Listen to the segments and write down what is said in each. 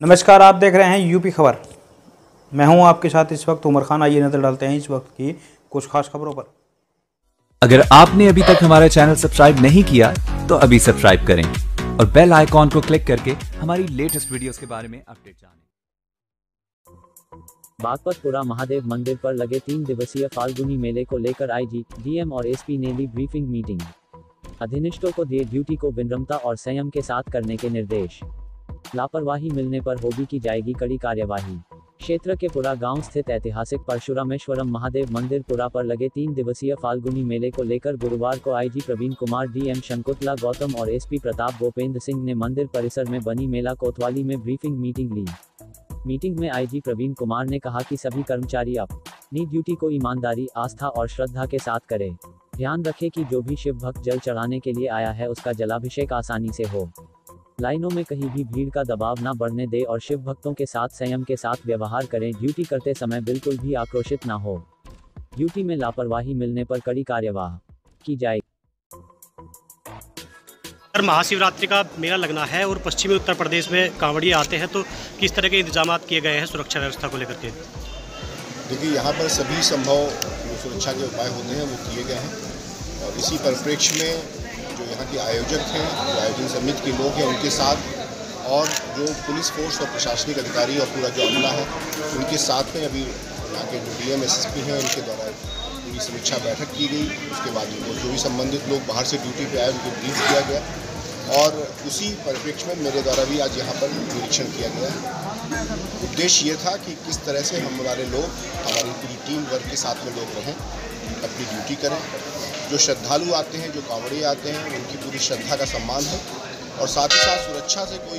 नमस्कार आप देख रहे हैं यूपी खबर। मैं हूँ आपके साथ इस वक्त उमर खान। आइए नज़र डालते हैं इस वक्त की कुछ खास खबरों पर। अगर आपने अभी तक हमारा चैनल सब्सक्राइब नहीं किया तो अभी सब्सक्राइब करें और बेल आइकॉन को क्लिक करके हमारी लेटेस्ट वीडियोस के बारे में अपडेट जानें। बागपतपुरा महादेव मंदिर पर लगे तीन दिवसीय फाल्गुनी मेले को लेकर आईजी डीएम और एसपी ने ली ब्रीफिंग मीटिंग। अधीनिष्ठों को दिए ड्यूटी को विनम्रता और संयम के साथ करने के निर्देश। लापरवाही मिलने पर होगी की जाएगी कड़ी कार्यवाही। क्षेत्र के पुरा गाँव स्थित ऐतिहासिक परशुरामेश्वरम महादेव मंदिर पुरा पर लगे तीन दिवसीय फाल्गुनी मेले को लेकर गुरुवार को आईजी प्रवीण कुमार, डीएम शंकुतला, गौतम और एसपी प्रताप गोपेंद्र सिंह ने मंदिर परिसर में बनी मेला कोतवाली में ब्रीफिंग मीटिंग ली। मीटिंग में आईजी प्रवीण कुमार ने कहा कि सभी कर्मचारी अपनी ड्यूटी को ईमानदारी, आस्था और श्रद्धा के साथ करें। ध्यान रखें कि जो भी शिव भक्त जल चढ़ाने के लिए आया है, उसका जलाभिषेक आसानी से हो। लाइनों में कहीं भी भीड़ का दबाव न बढ़ने दे और शिव भक्तों के साथ संयम के साथ व्यवहार करें। ड्यूटी करते समय बिल्कुल भी आक्रोशित न हो। ड्यूटी में लापरवाही मिलने पर कड़ी कार्यवाह की जाए। महाशिवरात्रि का मेला लगना है और पश्चिमी उत्तर प्रदेश में कांवड़िए आते हैं तो किस तरह के इंतज़ाम किए गए हैं सुरक्षा व्यवस्था को लेकर के? देखिए यहाँ पर सभी संभव जो सुरक्षा के उपाय होते हैं वो किए गए हैं। और इसी परिप्रेक्ष्य में जो यहाँ के आयोजक हैं, जो आयोजन समिति के लोग हैं उनके साथ, और जो पुलिस फोर्स और प्रशासनिक अधिकारी और पूरा जो अमला है, उनके साथ में अभी यहाँ के जो D M S S P हैं, उनके द्वारा पूरी समीक्षा बैठक की गई। उसके बाद उनको जो भी संबंधित लोग बाहर से ड्यूटी पे आए, उनको ब्रीफ किया गया। और उसी परिप्रेक्ष्य में मेरे द्वारा भी आज यहाँ पर निरीक्षण किया गया उद्देश्य ये था कि किस तरह से हम हमारे लोग, हमारी पूरी टीम वर्क के साथ में लोग रहें, अपनी ड्यूटी करें। जो श्रद्धालु आते हैं, जो कांवड़े आते हैं, उनकी पूरी श्रद्धा का सम्मान है। और साथ ही साथ सुरक्षा से कोई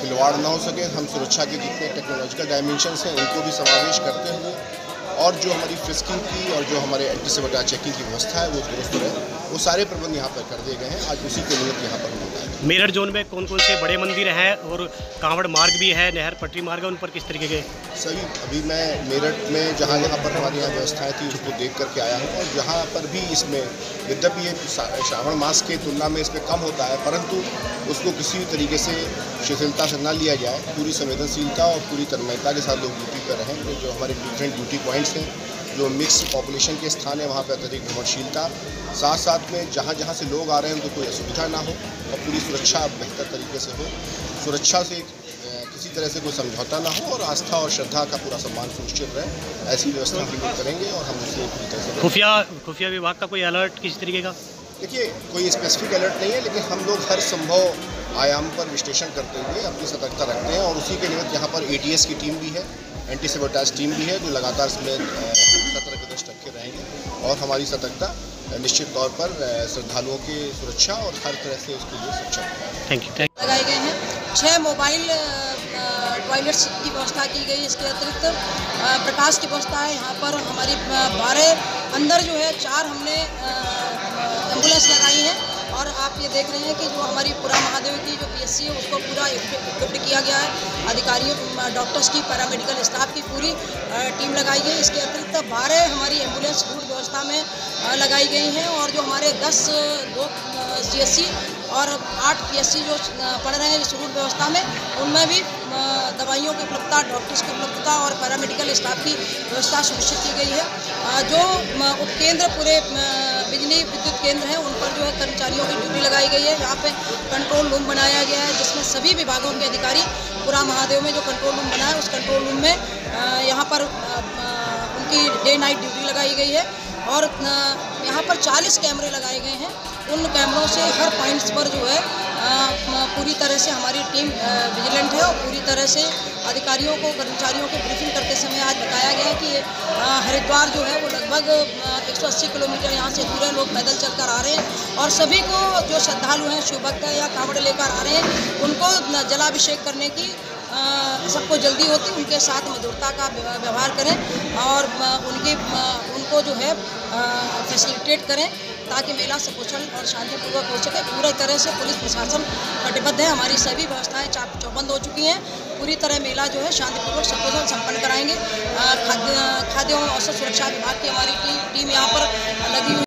खिलवाड़ ना हो सके। हम सुरक्षा के जितने टेक्नोलॉजिकल डायमेंशंस हैं, उनको भी समावेश करते हुए और जो हमारी फिस्किंग की और जो हमारे एंटी सेबटा चेकिंग की व्यवस्था है वो दुरुस्त रहे वो सारे प्रबंध यहाँ पर कर दिए गए हैं। आज उसी के निमित्त यहाँ पर होता है। मेरठ जोन में कौन कौन से बड़े मंदिर हैं और कांवड़ मार्ग भी है नहर पटरी मार्ग है उन पर किस तरीके के? सही अभी मैं मेरठ में जहाँ जहाँ पर हमारी यहाँ व्यवस्थाएँ थी उसको देख करके आया हूँ और जहाँ पर भी इसमें यद्यपि ये श्रावण मास के तुलना में इसमें कम होता है परंतु उसको किसी भी तरीके से शिथिलता से न लिया जाए पूरी संवेदनशीलता और पूरी तन्मयता के साथ लोग ड्यूटी पर रहें जो हमारे डिफरेंट ड्यूटी पॉइंट्स हैं जो मिक्स पॉपुलेशन के स्थान है वहाँ पर अत्यधिक भ्रमणशीलता। साथ साथ में जहाँ जहाँ से लोग आ रहे हैं उनको कोई असुविधा ना हो और पूरी सुरक्षा बेहतर तरीके से हो। सुरक्षा से किसी तरह से कोई समझौता ना हो और आस्था और श्रद्धा का पूरा सम्मान सुनिश्चित रहे। ऐसी व्यवस्था हम लोग करेंगे और हम उसे पूरी तरह से खुफिया खुफिया विभाग का कोई अलर्ट किसी तरीके का? देखिए कोई स्पेसिफिक अलर्ट नहीं है लेकिन हम लोग हर संभव आयाम पर विश्लेषण करते हुए अपनी सतर्कता रखते हैं और उसी के निमित्त यहाँ पर एटीएस की टीम भी है। एंटी सेबोटाज टीम भी है जो लगातार इसमें सतर्क दृष्ट रखे रहेंगे और हमारी सतर्कता निश्चित तौर पर श्रद्धालुओं की सुरक्षा और हर तरह से उसके लिए सक्षम थैंक यू लगाए गए हैं। छः मोबाइल टॉयलेट्स की व्यवस्था की गई इसके अतिरिक्त प्रकाश की व्यवस्था है। यहाँ पर हमारी बारह अंदर जो है चार हमने एंबुलेंस लगाई है। और आप ये देख रहे हैं कि जो हमारी पूरा महादेव की जो पीएससी है, उसको पूरा इक्विप्ड किया गया है। अधिकारियों डॉक्टर्स की पैरामेडिकल स्टाफ की पूरी टीम लगाई गई इसके अतिरिक्त बारह हमारी एंबुलेंस फ़ूड व्यवस्था में लगाई गई हैं और जो हमारे दस, दो सी और आठ पीएससी जो पढ़ रहे हैं रूट व्यवस्था में, उनमें भी दवाइयों की उपलब्धता डॉक्टर्स की उपलब्धता और पैरामेडिकल स्टाफ की व्यवस्था सुनिश्चित की गई है। जो उपकेंद्र पूरे बिजली विद्युत केंद्र हैं, उन पर जो है कर्मचारियों की ड्यूटी लगाई गई है। यहाँ पे कंट्रोल रूम बनाया गया है, जिसमें सभी विभागों के अधिकारी पूरा महादेव में जो कंट्रोल रूम बना है, उस कंट्रोल रूम में यहाँ पर उनकी डे नाइट ड्यूटी लगाई गई है। और 40 कैमरे लगाए गए हैं। उन कैमरों से हर पॉइंट्स पर जो है पूरी तरह से हमारी टीम विजिलेंट है और पूरी तरह से अधिकारियों को, कर्मचारियों को ब्रीफिंग करते समय आज बताया गया है कि हरिद्वार जो है वो लगभग 180 किलोमीटर यहाँ से दूर है। लोग पैदल चलकर आ रहे हैं और सभी को जो श्रद्धालु हैं शिव भक्त या कांवड़ लेकर आ रहे हैं, उनको जलाभिषेक करने की सबको जल्दी होती, उनके साथ मधुरता का व्यवहार करें और उनकी उनको जो है फैसिलिटेट करें ताकि मेला सकुशल और शांतिपूर्वक हो सके। पूरी तरह से पुलिस प्रशासन कटिबद्ध है। हमारी सभी व्यवस्थाएँ चौबंद हो चुकी हैं। पूरी तरह मेला जो है शांतिपूर्वक, सकुशल, संपन्न कराएँगे। खाद्य खाद्य औसत सुरक्षा विभाग की हमारी टीम यहाँ पर लगी हुई